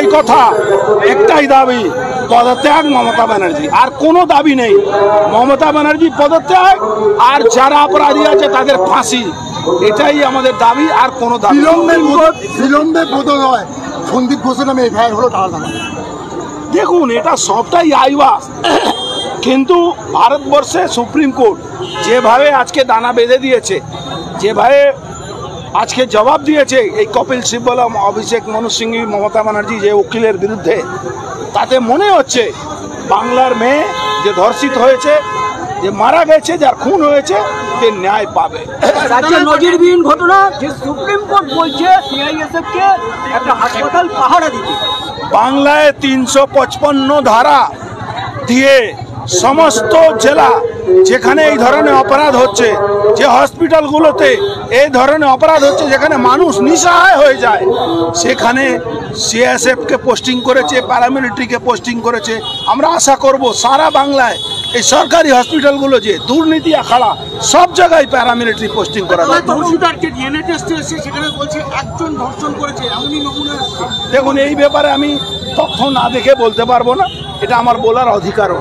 একটাই কথা একটাই দাবি পদত্যাগ মমতা ব্যানার্জি। আর কোনো দাবি নেই। মমতা ব্যানার্জি পদত্যাগ আর যারা অপরাধী আছে তাদের ফাঁসি। এটাই আমাদের দাবি আর কোনো দাবি। বিলম্বে বোধ- বিলম্বে বোধন হয় সন্দীপ ঘোষের নামে এফআইআর হলো দেখুন এটা সবটাই আইওয়াস কিন্তু ভারতবর্ষে সুপ্রিম কোর্ট যেভাবে আজকে দানা বেঁধে দিয়েছে যেভাবে আজকে জবাব দিয়েছে এই কপিল সিব্বল অভিষেক মনু সিংহী মমতা ব্যানার্জি যে উকিলের বিরুদ্ধে। তাতে মনে হচ্ছে বাংলার মেয়ে যে ধর্ষিত হয়েছে যে মারা গেছে যার খুন হয়েছে সে ন্যায় পাবে। রাজ্যে নজিরবিহীন ঘটনা যে সুপ্রিম কোর্ট বলছে সিআইএসএফ কে একটা হাসপাতাল পাহারা দিতে। বাংলায় তিনশো পঁচপন্ন ধারা দিয়ে সমস্ত জেলা যেখানে এই ধরনের অপরাধ হচ্ছে, যে হসপিটালগুলোতে এই ধরনের অপরাধ হচ্ছে, যেখানে মানুষ নিঃসহায় হয়ে যায়, সেখানে সিএসএফকে পোস্টিং করেছে প্যারামিলিটারিকে পোস্টিং করেছে। আমরা আশা করব সারা বাংলায় এই সরকারি হসপিটালগুলো যে দুর্নীতি আখাড়া সব জায়গায় প্যারামিলিটারি পোস্টিং করা দেখুন এই ব্যাপারে আমি তথ্য না দেখে বলতে পারব না এটা আমার বলার অধিকারও।